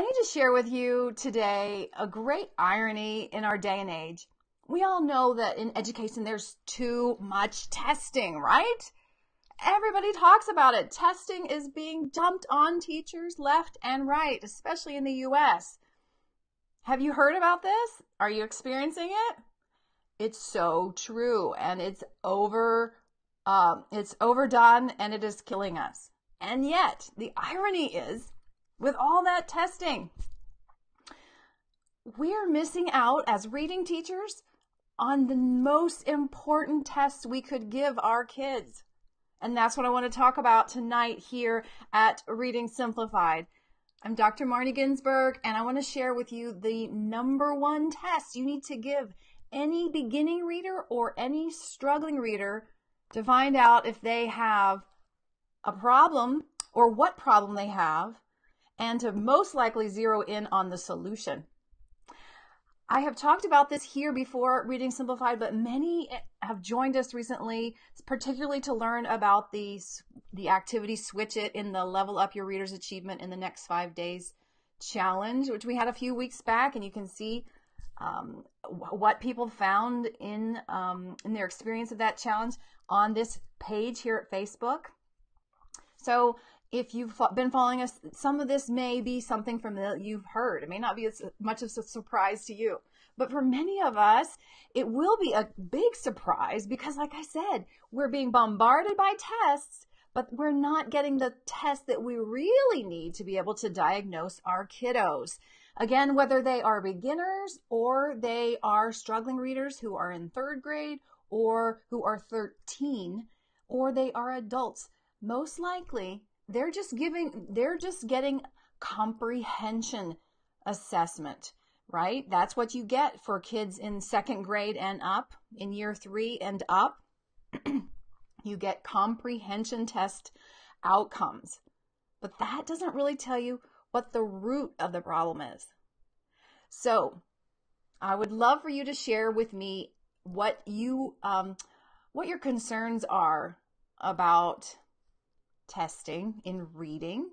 I need to share with you today a great irony in our day and age. We all know that in education there's too much testing, right? Everybody talks about it. Testing is being dumped on teachers left and right, especially in the US. Have you heard about this? Are you experiencing it? It's so true and it's over um, it's overdone and it is killing us. And yet, the irony is with all that testing. We're missing out as reading teachers on the most important tests we could give our kids. And that's what I want to talk about tonight here at Reading Simplified. I'm Dr. Marnie Ginsberg, and I want to share with you the number one test you need to give any beginning reader or any struggling reader to find out if they have a problem or what problem they have and to most likely zero in on the solution. I have talked about this here before, Reading Simplified, but many have joined us recently, particularly to learn about the, the activity Switch It in the Level Up Your Reader's Achievement in the Next Five Days challenge, which we had a few weeks back, and you can see um, what people found in um, in their experience of that challenge on this page here at Facebook. So if you've been following us, some of this may be something from that you've heard. It may not be as much of a surprise to you. But for many of us, it will be a big surprise because, like I said, we're being bombarded by tests, but we're not getting the test that we really need to be able to diagnose our kiddos. Again, whether they are beginners or they are struggling readers who are in third grade or who are 13 or they are adults, most likely they're just giving, they're just getting comprehension assessment, right? That's what you get for kids in second grade and up, in year three and up. you get comprehension test outcomes. But that doesn't really tell you what the root of the problem is. So I would love for you to share with me what you, um, what your concerns are about testing in reading?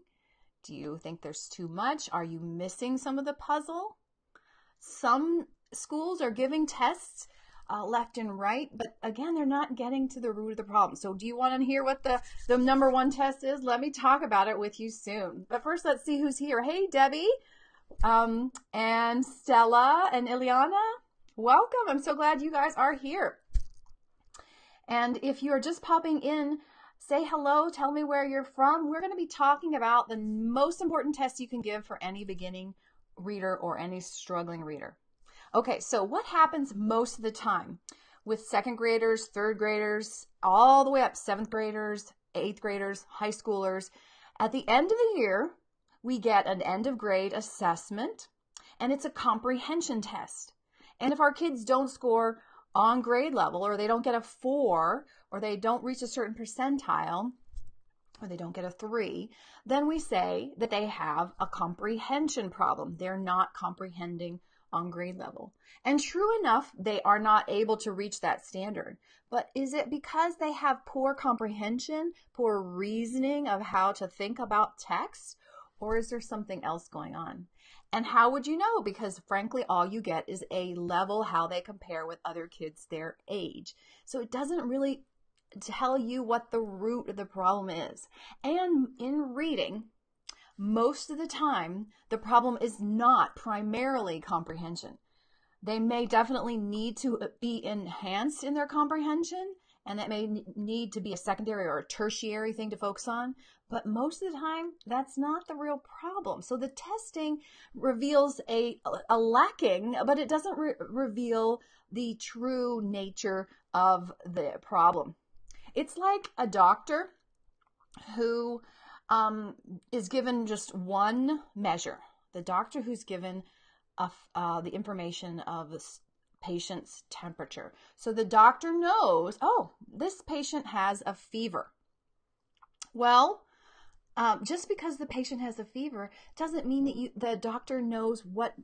Do you think there's too much? Are you missing some of the puzzle? Some schools are giving tests uh, left and right, but again, they're not getting to the root of the problem. So, do you want to hear what the, the number one test is? Let me talk about it with you soon. But first, let's see who's here. Hey, Debbie, um, and Stella, and Ileana. Welcome. I'm so glad you guys are here. And if you're just popping in, say hello, tell me where you're from. We're going to be talking about the most important test you can give for any beginning reader or any struggling reader. Okay, so what happens most of the time with second graders, third graders, all the way up seventh graders, eighth graders, high schoolers? At the end of the year, we get an end of grade assessment and it's a comprehension test. And if our kids don't score on grade level or they don't get a four or they don't reach a certain percentile or they don't get a three, then we say that they have a comprehension problem. They're not comprehending on grade level. And true enough, they are not able to reach that standard. But is it because they have poor comprehension, poor reasoning of how to think about text, or is there something else going on? And how would you know? Because frankly, all you get is a level how they compare with other kids their age. So it doesn't really tell you what the root of the problem is. And in reading, most of the time, the problem is not primarily comprehension. They may definitely need to be enhanced in their comprehension, and that may need to be a secondary or a tertiary thing to focus on. But most of the time, that's not the real problem. So the testing reveals a, a lacking, but it doesn't re- reveal the true nature of the problem. It's like a doctor who um, is given just one measure. The doctor who's given a, uh, the information of the patient's temperature. So the doctor knows, oh, this patient has a fever. Well, um, just because the patient has a fever doesn't mean that you, the doctor knows what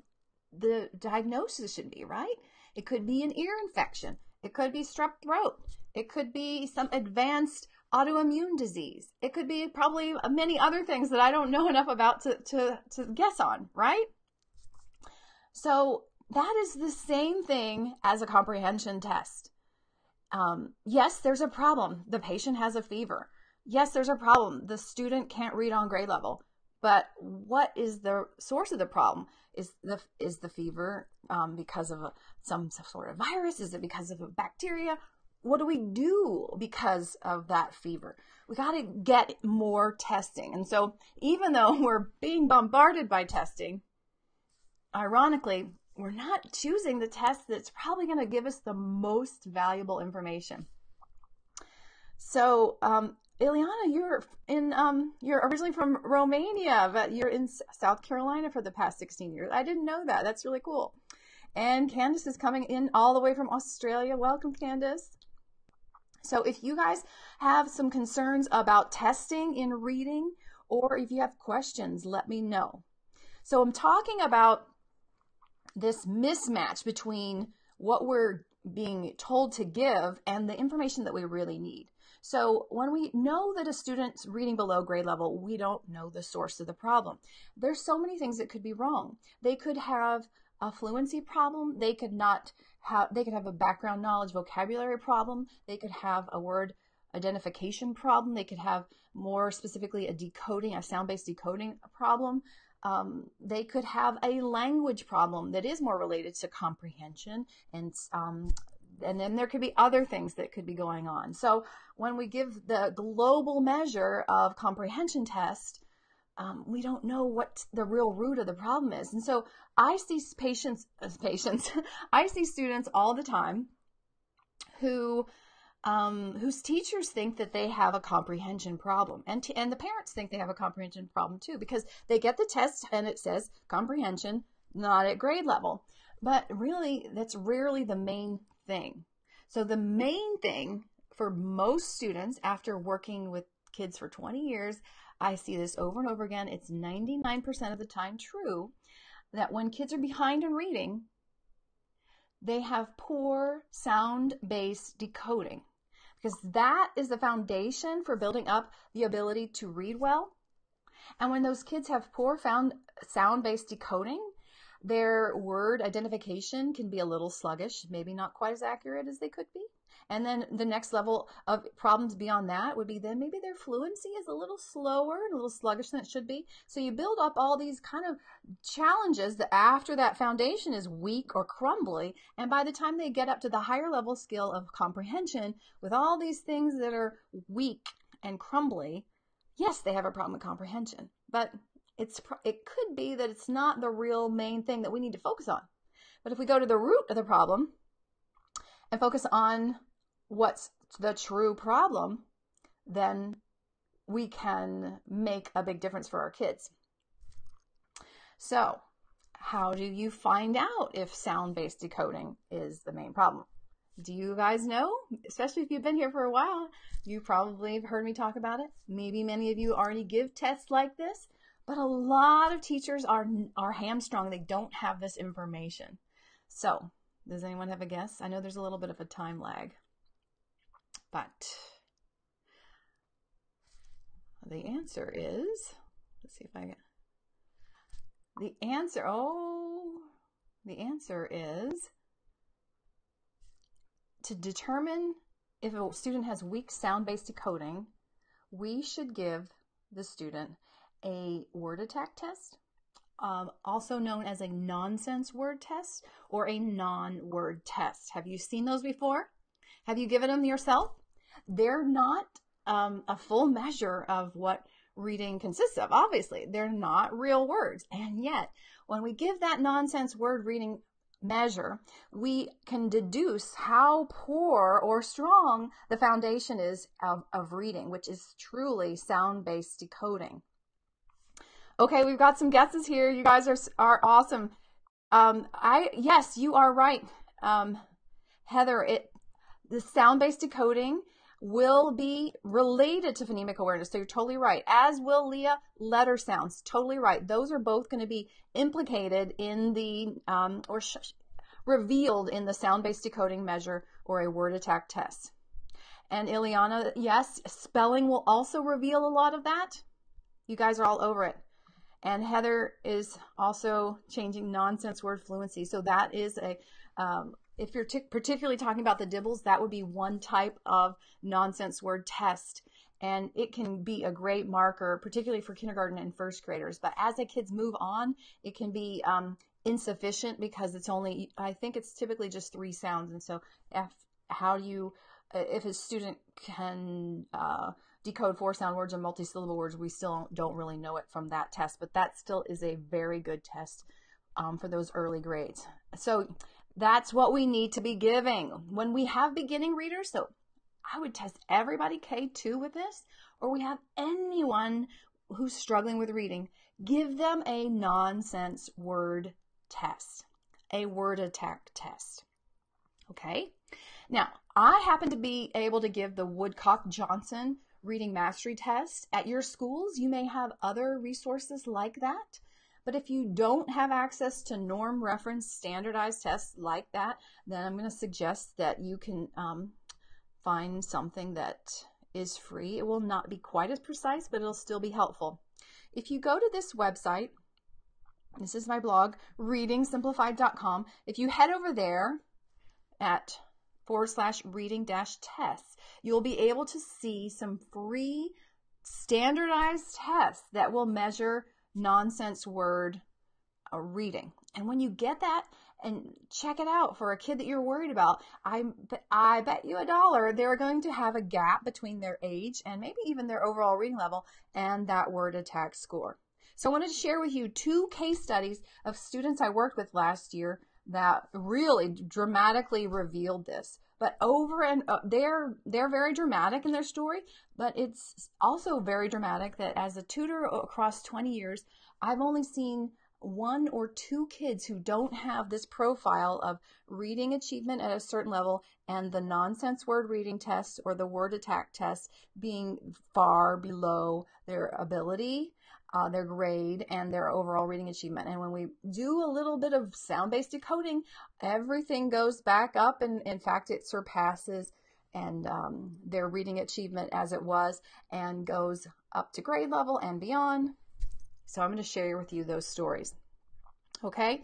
the diagnosis should be, right? It could be an ear infection. It could be strep throat. It could be some advanced autoimmune disease. It could be probably many other things that I don't know enough about to, to, to guess on, right? So that is the same thing as a comprehension test. Um, yes, there's a problem. The patient has a fever. Yes, there's a problem. The student can't read on grade level. But what is the source of the problem? Is the is the fever um, because of a, some sort of virus? Is it because of a bacteria? What do we do because of that fever? We got to get more testing. And so, even though we're being bombarded by testing, ironically, we're not choosing the test that's probably going to give us the most valuable information. So, um, Ileana, you're in um, you're originally from Romania, but you're in South Carolina for the past 16 years. I didn't know that. That's really cool. And Candace is coming in all the way from Australia. Welcome, Candace. So, if you guys have some concerns about testing in reading, or if you have questions, let me know. So, I'm talking about this mismatch between what we're being told to give and the information that we really need. So when we know that a student's reading below grade level, we don't know the source of the problem. There's so many things that could be wrong. They could have a fluency problem. They could not have, they could have a background knowledge vocabulary problem. They could have a word identification problem. They could have more specifically a decoding, a sound-based decoding problem um, they could have a language problem that is more related to comprehension and um, and then there could be other things that could be going on. So when we give the global measure of comprehension test, um, we don't know what the real root of the problem is. And so I see patients, as patients, I see students all the time who um, whose teachers think that they have a comprehension problem, and t- and the parents think they have a comprehension problem too because they get the test and it says comprehension not at grade level, but really that's rarely the main thing. So the main thing for most students after working with kids for 20 years, I see this over and over again. It's 99% of the time true that when kids are behind in reading, they have poor sound based decoding because that is the foundation for building up the ability to read well. And when those kids have poor found sound based decoding, their word identification can be a little sluggish, maybe not quite as accurate as they could be. And then the next level of problems beyond that would be then maybe their fluency is a little slower, and a little sluggish than it should be. So you build up all these kind of challenges that after that foundation is weak or crumbly. And by the time they get up to the higher level skill of comprehension with all these things that are weak and crumbly, yes, they have a problem with comprehension. But it's it could be that it's not the real main thing that we need to focus on. But if we go to the root of the problem and focus on what's the true problem, then we can make a big difference for our kids. So, how do you find out if sound based decoding is the main problem? Do you guys know? Especially if you've been here for a while, you probably have heard me talk about it. Maybe many of you already give tests like this. But a lot of teachers are are hamstrung. They don't have this information. So, does anyone have a guess? I know there's a little bit of a time lag. But the answer is let's see if I get the answer. Oh, the answer is to determine if a student has weak sound based decoding, we should give the student a word attack test, um, also known as a nonsense word test or a non word test. Have you seen those before? Have you given them yourself? They're not um, a full measure of what reading consists of. Obviously, they're not real words. And yet, when we give that nonsense word reading measure, we can deduce how poor or strong the foundation is of, of reading, which is truly sound based decoding. Okay, we've got some guesses here. You guys are are awesome. Um, I yes, you are right, um, Heather. It the sound based decoding will be related to phonemic awareness. So you're totally right. As will Leah, letter sounds. Totally right. Those are both going to be implicated in the um, or revealed in the sound based decoding measure or a word attack test. And Ileana, yes, spelling will also reveal a lot of that. You guys are all over it. And Heather is also changing nonsense word fluency. So that is a, um, if you're t- particularly talking about the DIBELS, that would be one type of nonsense word test. And it can be a great marker, particularly for kindergarten and first graders. But as the kids move on, it can be um, insufficient because it's only, I think it's typically just three sounds. And so, if, how do you, if a student can, uh, decode four sound words and multisyllable words, we still don't really know it from that test, but that still is a very good test um, for those early grades. So that's what we need to be giving. When we have beginning readers, so I would test everybody K2 with this, or we have anyone who's struggling with reading, give them a nonsense word test, a word attack test. Okay? Now, I happen to be able to give the Woodcock Johnson reading mastery test. At your schools, you may have other resources like that. But if you don't have access to norm reference standardized tests like that, then I'm going to suggest that you can um, find something that is free. It will not be quite as precise, but it'll still be helpful. If you go to this website, this is my blog, readingsimplified.com. If you head over there at forward slash reading dash tests, you'll be able to see some free standardized tests that will measure nonsense word uh, reading. And when you get that and check it out for a kid that you're worried about, I, I bet you a dollar they're going to have a gap between their age and maybe even their overall reading level and that word attack score. So I wanted to share with you two case studies of students I worked with last year that really dramatically revealed this. But over and uh, they're they're very dramatic in their story, but it's also very dramatic that as a tutor across 20 years, I've only seen one or two kids who don't have this profile of reading achievement at a certain level and the nonsense word reading test or the word attack test being far below their ability uh, their grade and their overall reading achievement. And when we do a little bit of sound based decoding, everything goes back up. And in fact, it surpasses and um, their reading achievement as it was and goes up to grade level and beyond. So I'm going to share with you those stories. Okay.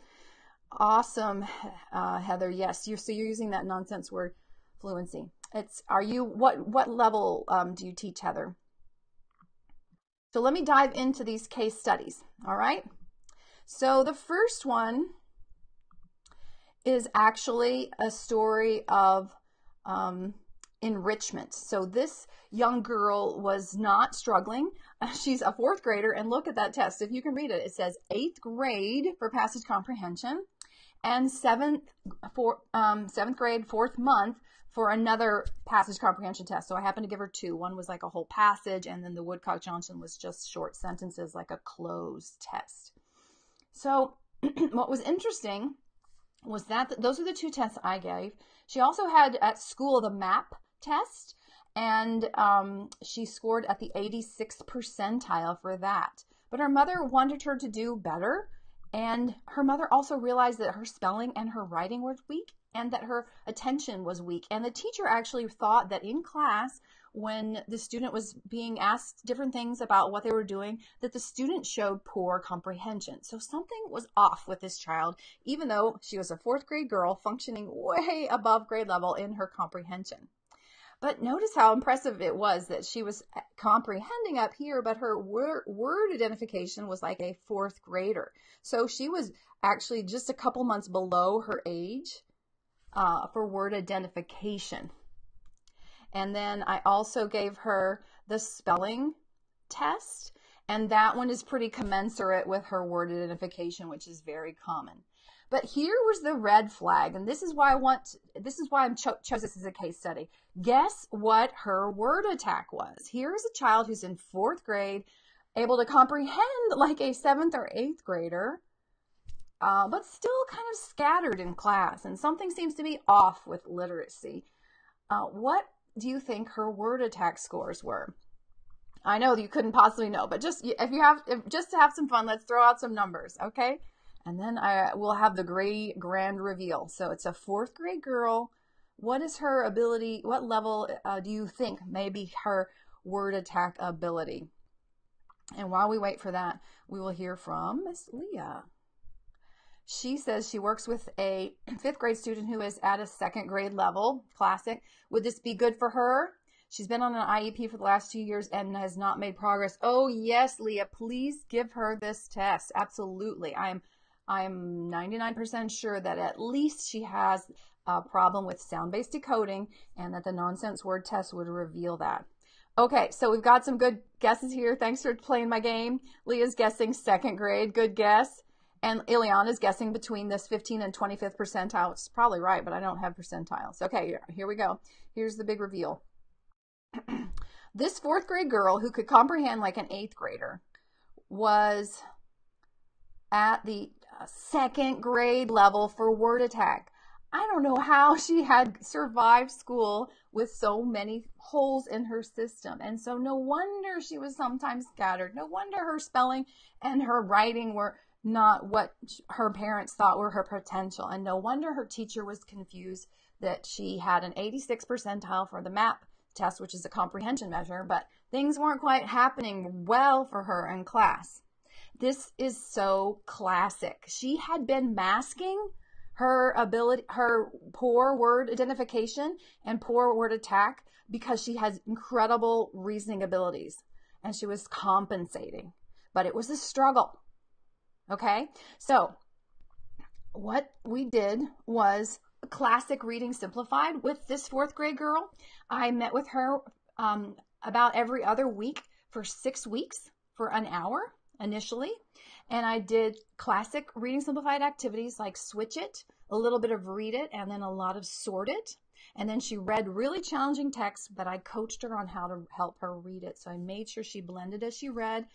Awesome, uh, Heather. Yes, you're so you're using that nonsense word fluency. It's are you what what level um, do you teach, Heather? So let me dive into these case studies, all right? So the first one is actually a story of um, enrichment. So this young girl was not struggling. She's a fourth grader, and look at that test. If you can read it, it says eighth grade for passage comprehension and seventh, for, um, seventh grade, fourth month for another passage comprehension test. So I happened to give her two. One was like a whole passage, and then the Woodcock Johnson was just short sentences, like a cloze test. So what was interesting was that th- those are the two tests I gave. She also had at school the MAP test, and um, she scored at the 86th percentile for that. But her mother wanted her to do better. And her mother also realized that her spelling and her writing were weak and that her attention was weak. And the teacher actually thought that in class, when the student was being asked different things about what they were doing, that the student showed poor comprehension. So something was off with this child, even though she was a fourth grade girl functioning way above grade level in her comprehension. But notice how impressive it was that she was comprehending up here, but her word, word identification was like a fourth grader. So she was actually just a couple months below her age uh, for word identification. And then I also gave her the spelling test, and that one is pretty commensurate with her word identification, which is very common. But here was the red flag, and this is why I want, this is why I'm cho- chose this as a case study. Guess what her word attack was? Here's a child who's in fourth grade, able to comprehend like a seventh or eighth grader, uh, but still kind of scattered in class, and something seems to be off with literacy. Uh, what do you think her word attack scores were? I know you couldn't possibly know, but just if you have if, just to have some fun, let's throw out some numbers, okay? And then I will have the great grand reveal. So it's a fourth grade girl What is her ability? What level uh, do you think may be her word attack ability? And while we wait for that, we will hear from Miss Leah. She says she works with a fifth grade student who is at a second grade level, classic. Would this be good for her? She's been on an IEP for the last two years and has not made progress. Oh yes, Leah, please give her this test. Absolutely. I'm I'm 99% sure that at least she has a problem with sound-based decoding and that the nonsense word test would reveal that. Okay, so we've got some good guesses here. Thanks for playing my game. Leah's guessing second grade. Good guess. And Ileana's guessing between this 15 and 25th percentile. It's probably right, but I don't have percentiles. Okay, here we go. Here's the big reveal. this fourth grade girl who could comprehend like an eighth grader was at the uh, second grade level for word attack. I don't know how she had survived school with so many holes in her system. And so no wonder she was sometimes scattered. No wonder her spelling and her writing were not what her parents thought were her potential. And no wonder her teacher was confused that she had an 86 percentile for the MAP test, which is a comprehension measure, but things weren't quite happening well for her in class. This is so classic. She had been masking her ability, her poor word identification and poor word attack because she has incredible reasoning abilities and she was compensating. But it was a struggle. Okay, so what we did was classic reading simplified with this fourth grade girl. I met with her um, about every other week for six weeks for an hour initially. And I did classic reading simplified activities like switch it, a little bit of read it, and then a lot of sort it. And then she read really challenging text, but I coached her on how to help her read it. So I made sure she blended as she read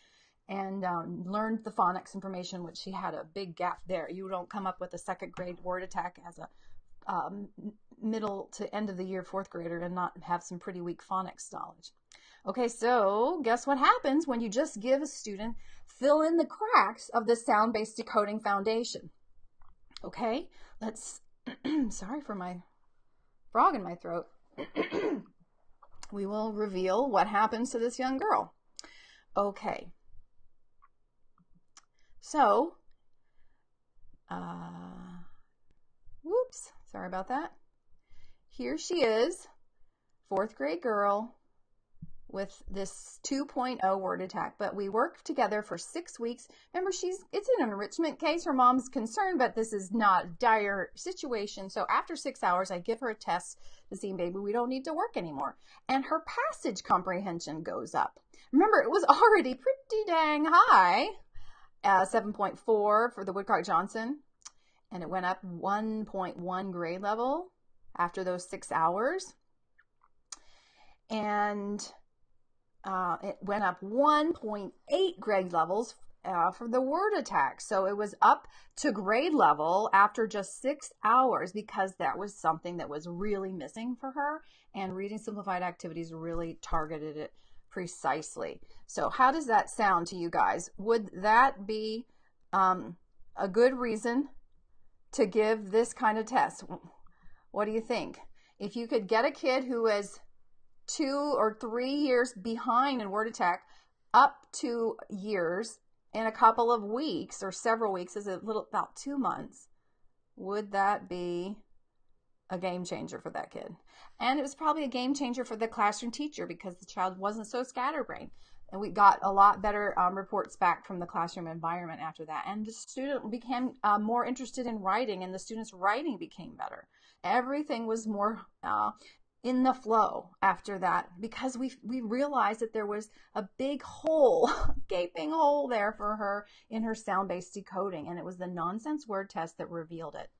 and um, learned the phonics information, which she had a big gap there. You don't come up with a second grade word attack as a um, middle to end of the year fourth grader and not have some pretty weak phonics knowledge. Okay, so guess what happens when you just give a student fill in the cracks of the sound-based decoding foundation? Okay, let's, sorry for my frog in my throat. we will reveal what happens to this young girl. Okay, so, uh, whoops, sorry about that. Here she is, fourth grade girl with this 2.0 word attack, but we worked together for six weeks. Remember, she's, it's an enrichment case. Her mom's concerned, but this is not a dire situation. So after six hours, I give her a test to see, maybe we don't need to work anymore. And her passage comprehension goes up. Remember, it was already pretty dang high uh, 7.4 for the Woodcock Johnson, and it went up 1.1 grade level after those six hours. And uh, it went up 1.8 grade levels uh, for the word attack. So it was up to grade level after just six hours because that was something that was really missing for her. And reading simplified activities really targeted it precisely. So how does that sound to you guys? Would that be um, a good reason to give this kind of test? What do you think? If you could get a kid who is two or three years behind in word attack up to years in a couple of weeks or several weeks is a little about two months would that be a game changer for that kid. And it was probably a game changer for the classroom teacher because the child wasn't so scatterbrained. And we got a lot better um, reports back from the classroom environment after that. And the student became uh, more interested in writing, and the student's writing became better. Everything was more uh, in the flow after that because we we realized that there was a big hole, gaping hole there for her in her sound-based decoding, and it was the nonsense word test that revealed it.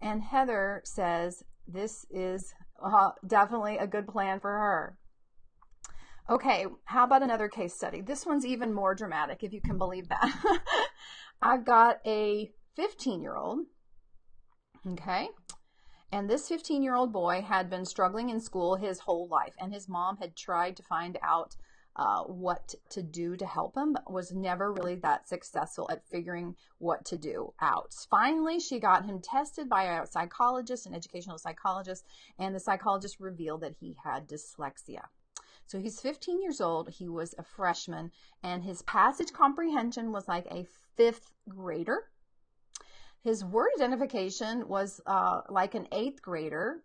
And Heather says this is uh, definitely a good plan for her. Okay, how about another case study? This one's even more dramatic, if you can believe that. I've got a 15 year old, okay, and this 15 year old boy had been struggling in school his whole life, and his mom had tried to find out uh, what to do to help him, but was never really that successful at figuring what to do out. Finally, she got him tested by a psychologist, an educational psychologist, and the psychologist revealed that he had dyslexia. So he's 15 years old. He was a freshman, and his passage comprehension was like a fifth grader. His word identification was uh, like an eighth grader.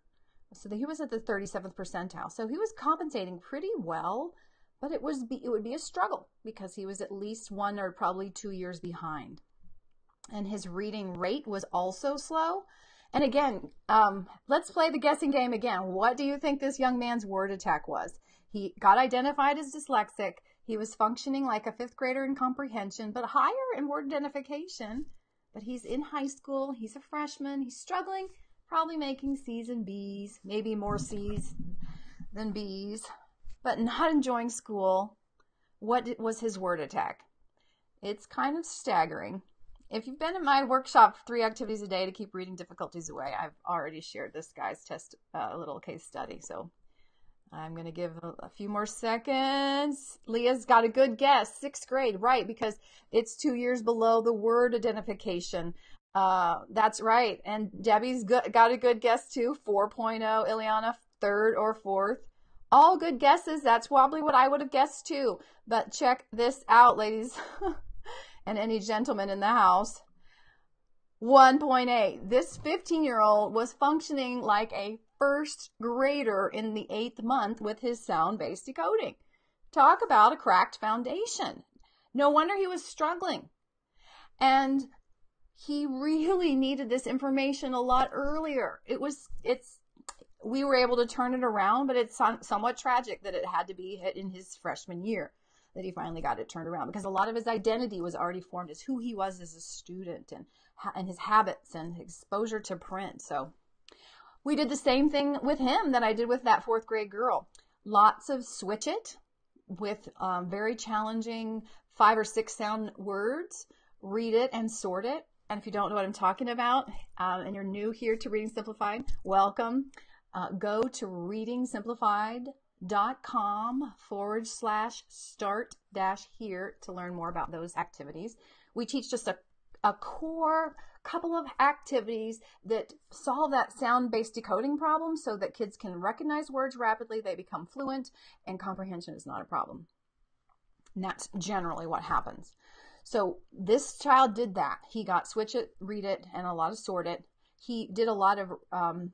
So he was at the 37th percentile. So he was compensating pretty well but it was be, it would be a struggle because he was at least one or probably two years behind. And his reading rate was also slow. And again um, let's play the guessing game again. What do you think this young man's word attack was? He got identified as dyslexic. He was functioning like a fifth grader in comprehension but higher in word identification. But he's in high school. He's a freshman. He's struggling probably making c's and b's maybe more c's than b's but not enjoying school. What was his word attack? It's kind of staggering. If you've been in my workshop, three activities a day to keep reading difficulties away, I've already shared this guy's test, uh, a little case study. So I'm going to give a, a, few more seconds. Leah's got a good guess. Sixth grade, right? Because it's two years below the word identification. Uh, that's right. And Debbie's got a good guess too. 4.0. Ileana, third or fourth. All good guesses. That's probably what I would have guessed too. But check this out, ladies, and any gentlemen in the house. 1.8. This 15 year old was functioning like a first grader in the eighth month with his sound based decoding. Talk about a cracked foundation. No wonder he was struggling. And he really needed this information a lot earlier. It was, it's we were able to turn it around, but it's somewhat tragic that it had to be hit in his freshman year that he finally got it turned around because a lot of his identity was already formed as who he was as a student and and his habits and exposure to print. So we did the same thing with him that I did with that fourth grade girl. Lots of switch it with um, very challenging five or six sound words. Read it and sort it. And if you don't know what I'm talking about um, and you're new here to Reading Simplified, welcome uh, go to readingsimplified.com forward slash start dash here to learn more about those activities. We teach just a, a core couple of activities that solve that sound based decoding problem so that kids can recognize words rapidly, they become fluent, and comprehension is not a problem. And that's generally what happens. So this child did that. He got switch it, read it, and a lot of sort it. He did a lot of um,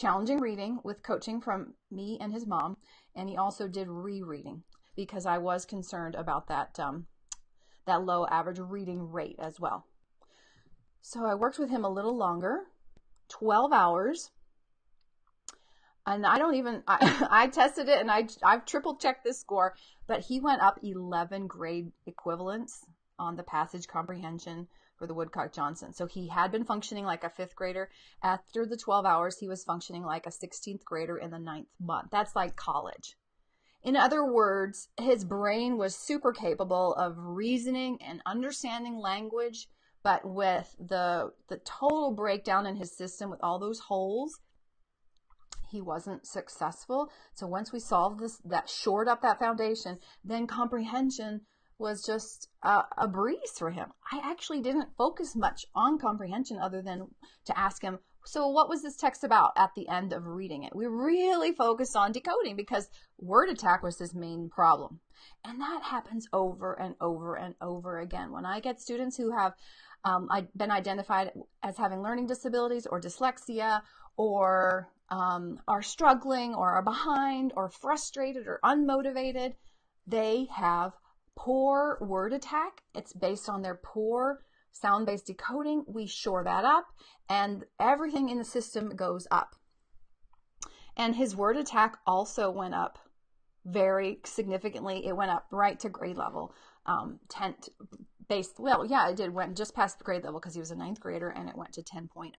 challenging reading with coaching from me and his mom, and he also did rereading because I was concerned about that um, that low average reading rate as well. So I worked with him a little longer, 12 hours. And I don't even I, I tested it and I I've triple checked this score, but he went up 11 grade equivalents on the passage comprehension for the Woodcock Johnson. So he had been functioning like a fifth grader. After the 12 hours, he was functioning like a 16th grader in the ninth month. That's like college. In other words, his brain was super capable of reasoning and understanding language, but with the the total breakdown in his system with all those holes, he wasn't successful. So once we solved this, that shored up that foundation, then comprehension was just a, a, breeze for him. I actually didn't focus much on comprehension other than to ask him, so what was this text about at the end of reading it? We really focused on decoding because word attack was his main problem. And that happens over and over and over again. When I get students who have um, been identified as having learning disabilities or dyslexia or um, are struggling or are behind or frustrated or unmotivated, they have poor word attack. It's based on their poor sound based decoding. We shore that up and everything in the system goes up. And his word attack also went up very significantly. It went up right to grade level. Um, 10 based, well, yeah, it did went just past the grade level because he was a ninth grader and it went to 10.0.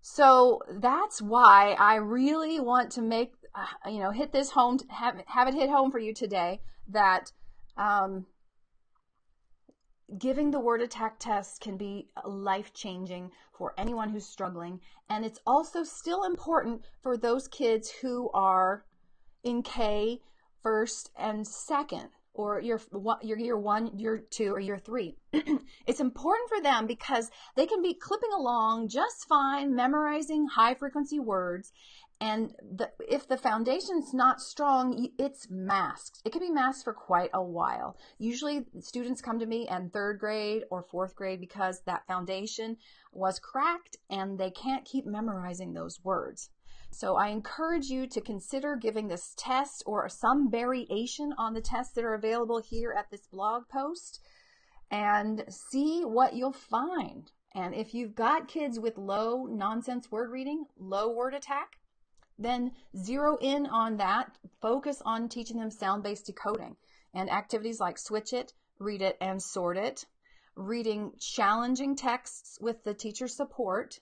So that's why I really want to make, uh, you know, hit this home, have, have it hit home for you today that um, giving the word attack test can be life changing for anyone who's struggling. And it's also still important for those kids who are in K first and second or your your year one, year two, or year three. it's important for them because they can be clipping along just fine, memorizing high frequency words. And the, if the foundation's not strong, it's masked. It can be masked for quite a while. Usually, students come to me in third grade or fourth grade because that foundation was cracked and they can't keep memorizing those words. So I encourage you to consider giving this test or some variation on the tests that are available here at this blog post and see what you'll find. And if you've got kids with low nonsense word reading, low word attack, then zero in on that. Focus on teaching them sound based decoding and activities like switch it, read it, and sort it. Reading challenging texts with the teacher support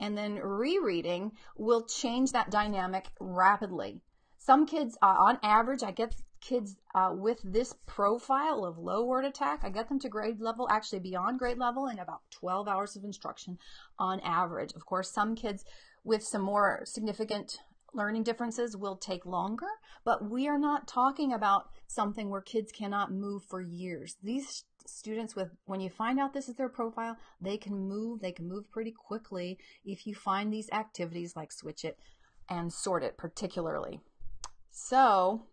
and then rereading will change that dynamic rapidly. Some kids, uh, on average, I get kids uh, with this profile of low word attack, I get them to grade level, actually beyond grade level, in about 12 hours of instruction on average. Of course, some kids with some more significant learning differences will take longer, but we are not talking about something where kids cannot move for years. These students with when you find out this is their profile they can move they can move pretty quickly if you find these activities like switch it and sort it particularly so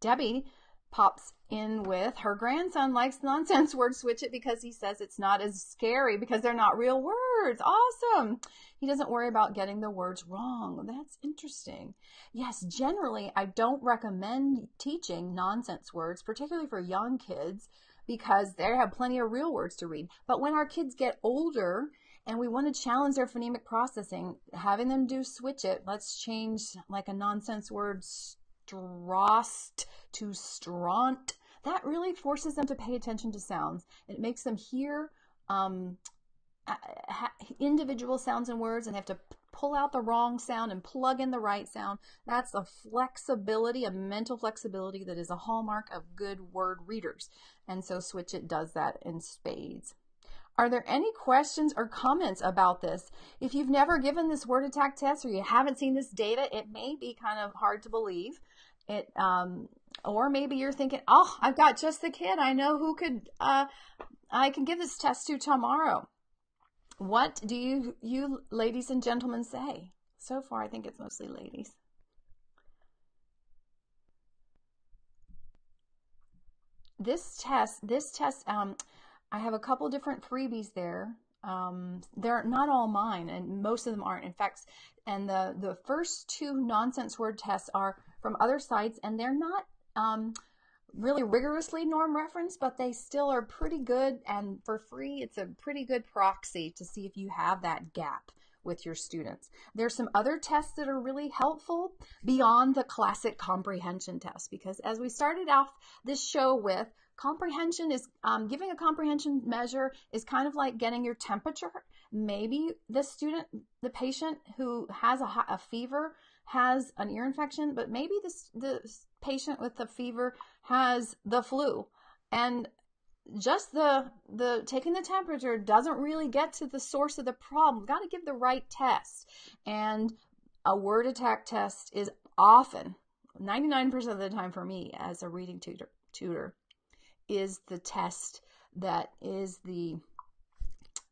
debbie pops in with her grandson likes nonsense word switch it because he says it's not as scary because they're not real words awesome he doesn't worry about getting the words wrong that's interesting yes generally i don't recommend teaching nonsense words particularly for young kids because they have plenty of real words to read. But when our kids get older and we want to challenge their phonemic processing, having them do switch it, let's change like a nonsense word strost to stront. That really forces them to pay attention to sounds. It makes them hear um, individual sounds and words and have to pull out the wrong sound and plug in the right sound. That's a flexibility, a mental flexibility that is a hallmark of good word readers. And so Switch It does that in spades. Are there any questions or comments about this? If you've never given this word attack test or you haven't seen this data, it may be kind of hard to believe. It, um, or maybe you're thinking, oh, I've got just the kid. I know who could, uh, I can give this test to tomorrow. What do you, you ladies and gentlemen say? So far, I think it's mostly ladies. This test, this test, um, I have a couple different freebies there. Um, they're not all mine, and most of them aren't. In fact, and the the first two nonsense word tests are from other sites, and they're not um, really rigorously norm reference, but they still are pretty good. And for free, it's a pretty good proxy to see if you have that gap with your students. There's some other tests that are really helpful beyond the classic comprehension test because as we started off this show with, comprehension is um, giving a comprehension measure is kind of like getting your temperature. Maybe the student, the patient who has a, a fever has an ear infection, but maybe this, the patient with the fever has the flu. And just the the taking the temperature doesn't really get to the source of the problem. We've got to give the right test. And a word attack test is often 99% of the time for me as a reading tutor tutor is the test that is the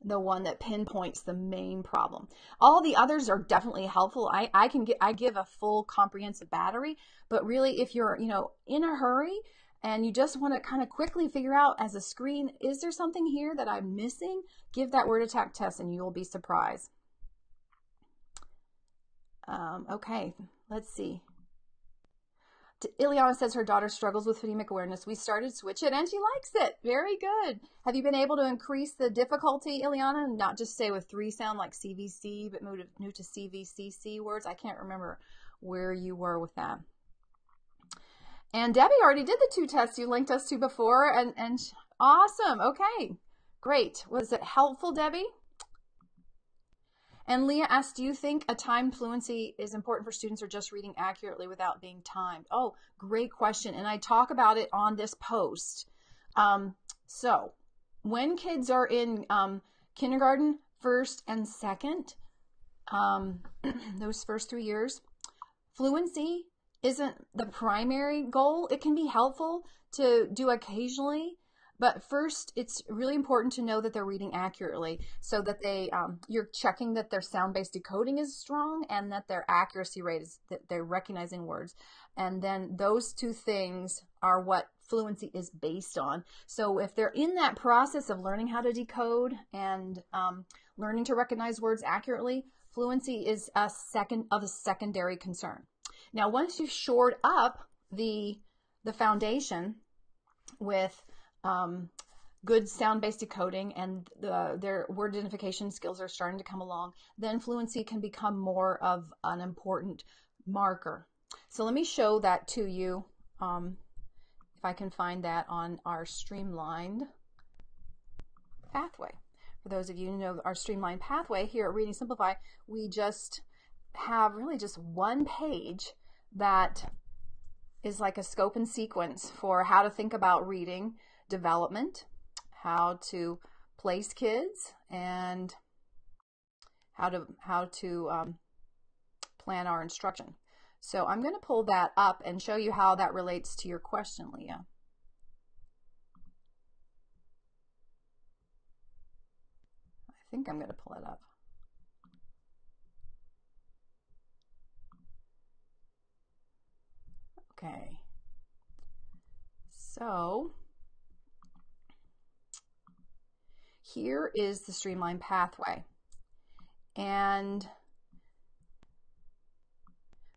the one that pinpoints the main problem. All the others are definitely helpful. I, I can get I give a full comprehensive battery, but really if you're, you know, in a hurry and you just want to kind of quickly figure out as a screen, is there something here that I'm missing? Give that word attack test and you will be surprised. Um, okay, let's see. Ileana says her daughter struggles with phonemic awareness. We started Switch It and she likes it. Very good. Have you been able to increase the difficulty, Ileana, not just stay with three sound like CVC, but move to, move to CVCC words? I can't remember where you were with that. And Debbie already did the two tests you linked us to before, and, and awesome. Okay, great. Was it helpful, Debbie? And Leah asked, Do you think a timed fluency is important for students or just reading accurately without being timed? Oh, great question. And I talk about it on this post. Um, so, when kids are in um, kindergarten, first and second, um, those first three years, fluency isn't the primary goal. It can be helpful to do occasionally, but first, it's really important to know that they're reading accurately, so that they um, you're checking that their sound-based decoding is strong and that their accuracy rate is that they're recognizing words, and then those two things are what fluency is based on. So if they're in that process of learning how to decode and um, learning to recognize words accurately, fluency is a second of a secondary concern. Now, once you've shored up the the foundation with um, good sound-based decoding and the, their word identification skills are starting to come along, then fluency can become more of an important marker. So let me show that to you. Um, if I can find that on our streamlined pathway. For those of you who know our streamlined pathway here at Reading Simplified, we just have really just one page that is like a scope and sequence for how to think about reading development, how to place kids, and how to how to um, plan our instruction. So I'm going to pull that up and show you how that relates to your question, Leah. I think I'm going to pull it up. Okay. So here is the streamline pathway. And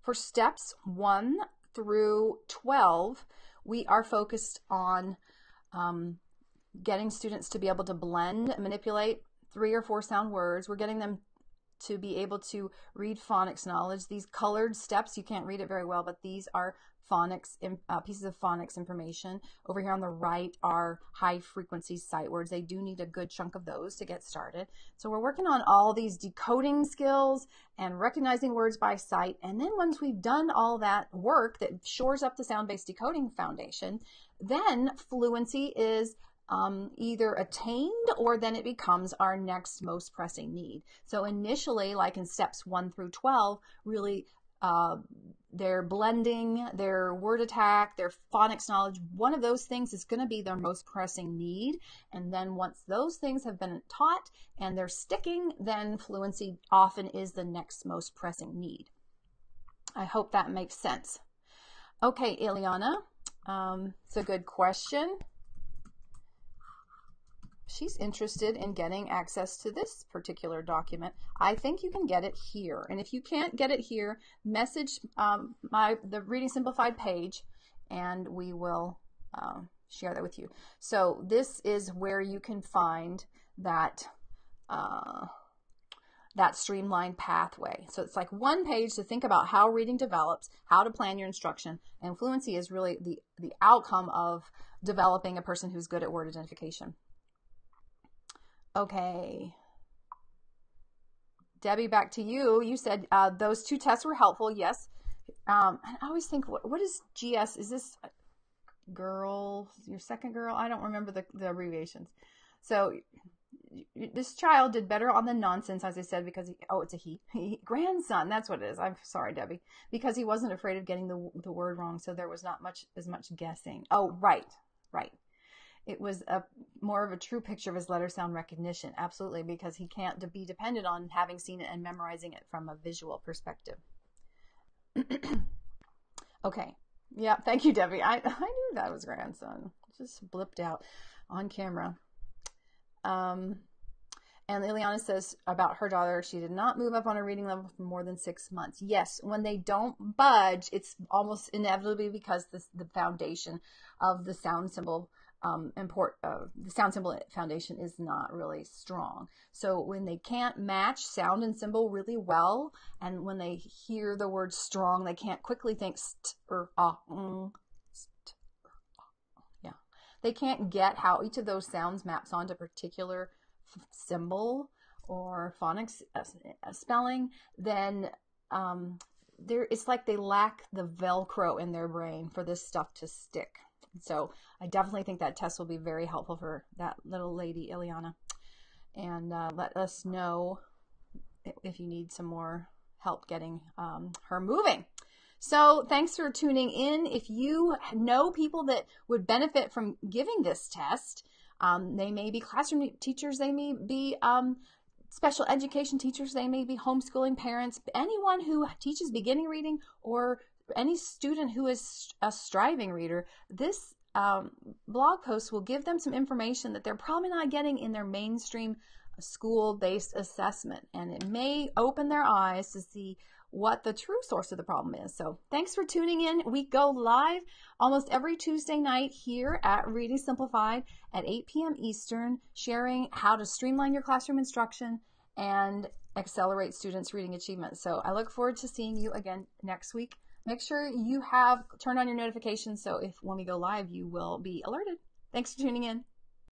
for steps 1 through 12, we are focused on um, getting students to be able to blend, manipulate three or four sound words. We're getting them to be able to read phonics knowledge. These colored steps, you can't read it very well, but these are phonics, uh, pieces of phonics information. Over here on the right are high frequency sight words. They do need a good chunk of those to get started. So we're working on all these decoding skills and recognizing words by sight. And then once we've done all that work that shores up the sound-based decoding foundation, then fluency is um, either attained or then it becomes our next most pressing need. So initially, like in steps 1 through 12, really uh, their blending, their word attack, their phonics knowledge, one of those things is going to be their most pressing need. And then once those things have been taught and they're sticking, then fluency often is the next most pressing need. I hope that makes sense. Okay, Ileana, um, it's a good question she's interested in getting access to this particular document. I think you can get it here. And if you can't get it here, message um, my the Reading Simplified page and we will uh, share that with you. So this is where you can find that uh, that streamlined pathway. So it's like one page to think about how reading develops, how to plan your instruction, and fluency is really the, the outcome of developing a person who's good at word identification. Okay. Debbie, back to you. You said uh, those two tests were helpful. Yes. Um, I always think, what, what is GS? Is this girl, your second girl? I don't remember the, the abbreviations. So this child did better on the nonsense, as I said, because he, oh, it's a he, he, grandson. That's what it is. I'm sorry, Debbie, because he wasn't afraid of getting the the word wrong, so there was not much as much guessing. Oh, right, right it was a more of a true picture of his letter sound recognition absolutely because he can't be dependent on having seen it and memorizing it from a visual perspective. Okay. Yeah thank you debbie. I, I knew that was grandson. Just blipped out on camera. Um and Liliana says about her daughter, she did not move up on a reading level for more than six months. Yes, when they don't budge, it's almost inevitably because this, the foundation of the sound symbol um, import uh, the sound symbol foundation is not really strong. So when they can't match sound and symbol really well, and when they hear the word strong, they can't quickly think st or ah. Mm, st, ah. Yeah, they can't get how each of those sounds maps onto particular symbol or phonics uh, uh, spelling. Then um, there, it's like they lack the Velcro in their brain for this stuff to stick. So I definitely think that test will be very helpful for that little lady, Ileana. And uh, let us know if you need some more help getting um, her moving. So thanks for tuning in. If you know people that would benefit from giving this test, um, they may be classroom teachers, they may be um, special education teachers, they may be homeschooling parents, anyone who teaches beginning reading or any student who is a striving reader, this um, blog post will give them some information that they're probably not getting in their mainstream school based assessment. And it may open their eyes to see what the true source of the problem is. So thanks for tuning in. We go live almost every Tuesday night here at Reading Simplified at 8 p.m. Eastern, sharing how to streamline your classroom instruction and accelerate students' reading achievement. So I look forward to seeing you again next week. Make sure you have turned on your notifications so if when we go live, you will be alerted. Thanks for tuning in.